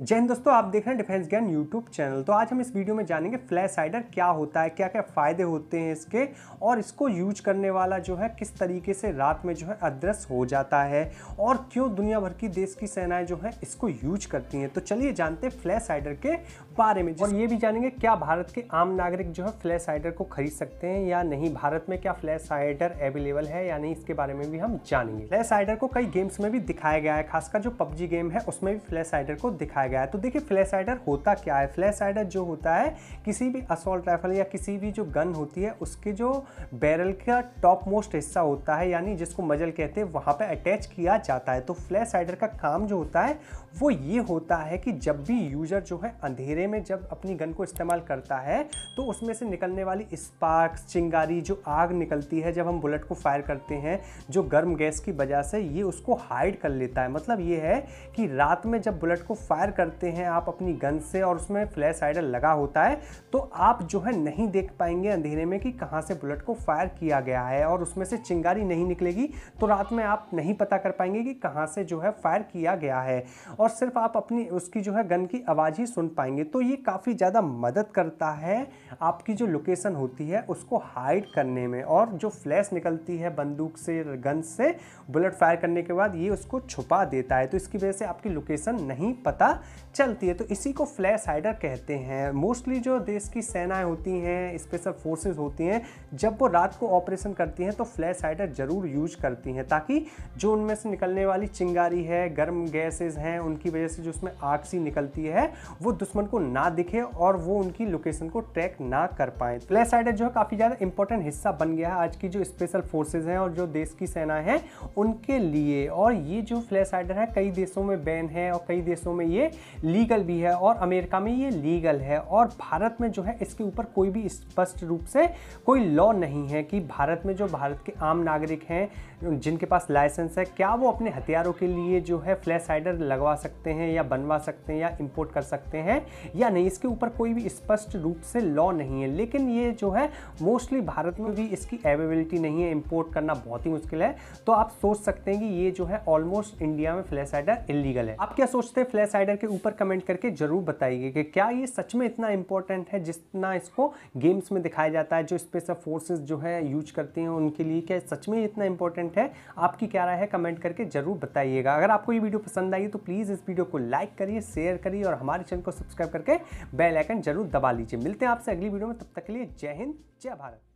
जय हिंद दोस्तों, आप देख रहे हैं डिफेंस ज्ञान यूट्यूब चैनल। तो आज हम इस वीडियो में जानेंगे फ्लैश हाइडर क्या होता है क्या क्या फ़ायदे होते हैं इसके, और इसको यूज़ करने वाला जो है किस तरीके से रात में जो है अदृश्य हो जाता है, और क्यों दुनिया भर की देश की सेनाएँ जो है इसको यूज़ करती हैं। तो चलिए जानते हैं फ्लैश हाइडर के बारे में। और ये भी जानेंगे क्या भारत के आम नागरिक जो है फ्लैश हाइडर को खरीद सकते हैं या नहीं। भारत में क्या फ्लैश हाइडर अवेलेबल है या नहीं, इसके बारे में भी हम जानेंगे। फ्लैश हाइडर को कई गेम्स में भी दिखाया गया है, खासकर जो पबजी गेम है, उसमें भी फ्लैश हाइडर को दिखाया गया है। तो देखिए फ्लैश राइडर होता क्या है? फ्लैश राइडर जो होता है, किसी भी असॉल्ट राइफल या किसी भी जो गन होती है, उसके जो बैरल का टॉप मोस्ट हिस्सा होता है, यानी जिसको मजल कहते हैं, वहाँ पे अटैच किया जाता है। तो फ्लैश राइडर का काम जो होता है, वो ये होता है कि जब भी यूज़र जो है अंधेरे में जब अपनी गन को इस्तेमाल करता है तो उसमें से निकलने वाली स्पार्क्स चिंगारी, जो आग निकलती है जब हम बुलेट को फायर करते हैं, जो गर्म गैस की वजह से ये उसको हाइड कर लेता है। मतलब ये है कि रात में जब बुलेट को फायर करते हैं आप अपनी गन से और उसमें फ्लैश हाइडर लगा होता है तो आप जो है नहीं देख पाएँगे अंधेरे में कि कहाँ से बुलेट को फायर किया गया है और उसमें से चिंगारी नहीं निकलेगी तो रात में आप नहीं पता कर पाएँगे कि कहाँ से जो है फायर किया गया है। और सिर्फ़ आप अपनी उसकी जो है गन की आवाज़ ही सुन पाएँगे तो ये काफ़ी ज़्यादा मदद करता है आपकी जो लोकेशन होती है उसको हाइड करने में और जो फ्लैश निकलती है बंदूक से, गन से, बुलेट फायर करने के बाद ये उसको छुपा देता है तो इसकी वजह से आपकी लोकेशन नहीं पता चलती है तो इसी को फ्लैश हाइडर कहते हैं। मोस्टली जो देश की सेनाएँ होती हैं, स्पेशल फोर्सेस होती हैं, जब वो रात को ऑपरेशन करती हैं तो फ्लैश हाइडर ज़रूर यूज़ करती हैं, ताकि जो उनमें से निकलने वाली चिंगारी है, गर्म गैसेज हैं, उनकी वजह से जो उसमें आग सी निकलती है, वो दुश्मन को ना दिखे और वो उनकी लोकेशन को ट्रैक ना कर पाए। फ्लैश हाइडर जो है, काफ़ी ज़्यादा इंपॉर्टेंट हिस्सा बन गया है, आज की जो स्पेशल फोर्सेज हैं और जो देश की सेना है, उनके लिए। और ये जो फ्लैश हाइडर है, कई देशों में बैन है और कई देशों में ये लीगल भी है और अमेरिका में ये लीगल है और भारत में जो है इसके ऊपर कोई भी स्पष्ट रूप से कोई लॉ नहीं है कि भारत में जो भारत के आम नागरिक हैं, जिनके पास लाइसेंस है, क्या वो अपने हथियारों के लिए जो है फ्लैश हाइडर लगवा सकते हैं या बनवा सकते हैं या इंपोर्ट कर सकते हैं या नहीं? इसके ऊपर कोई भी स्पष्ट रूप से लॉ नहीं है। लेकिन ये जो है मोस्टली भारत में भी इसकी अवेलेबिलिटी नहीं है इंपोर्ट करना बहुत ही मुश्किल है। तो आप सोच सकते हैं कि ये जो है ऑलमोस्ट इंडिया में फ्लैश हाइडर इलीगल है। आप क्या सोचते हैं फ्लैश हाइडर के ऊपर कमेंट करके ज़रूर बताइए कि क्या ये सच में इतना इंपॉर्टेंट है, जितना इसको गेम्स में दिखाया जाता है, जो स्पेशल फोर्सेस जो है यूज़ करते हैं उनके लिए, क्या सच में इतना इंपॉर्टेंट है? आपकी क्या राय है? कमेंट करके ज़रूर बताइएगा। अगर आपको ये वीडियो पसंद आई तो प्लीज़ इस वीडियो को लाइक करिए शेयर करिए और हमारे चैनल को सब्सक्राइब करके बेल आइकन ज़रूर दबा लीजिए। मिलते हैं आपसे अगली वीडियो में, तब तक के लिए जय हिंद, जय भारत।